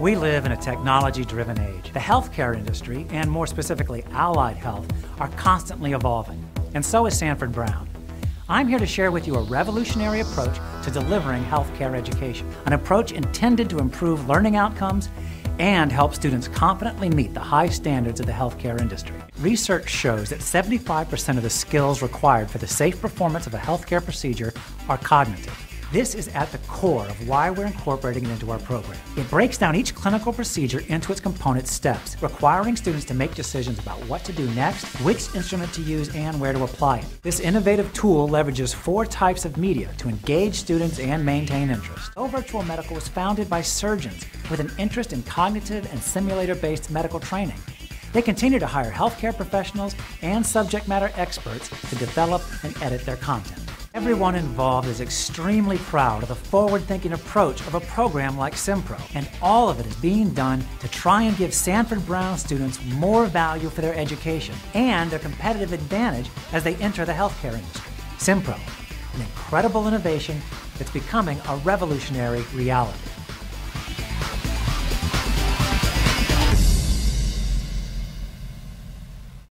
We live in a technology driven age. The healthcare industry, and more specifically allied health, are constantly evolving, and so is Sanford Brown. I'm here to share with you a revolutionary approach to delivering healthcare education, an approach intended to improve learning outcomes and help students confidently meet the high standards of the healthcare industry. Research shows that 75% of the skills required for the safe performance of a healthcare procedure are cognitive. This is at the core of why we're incorporating it into our program. It breaks down each clinical procedure into its component steps, requiring students to make decisions about what to do next, which instrument to use, and where to apply it. This innovative tool leverages four types of media to engage students and maintain interest. O Virtual Medical was founded by surgeons with an interest in cognitive and simulator based medical training. They continue to hire healthcare professionals and subject matter experts to develop and edit their content. Everyone involved is extremely proud of the forward thinking approach of a program like SimPro, and all of it is being done to try and give Sanford Brown students more value for their education and a competitive advantage as they enter the healthcare industry. SimPro, an incredible innovation that's becoming a revolutionary reality.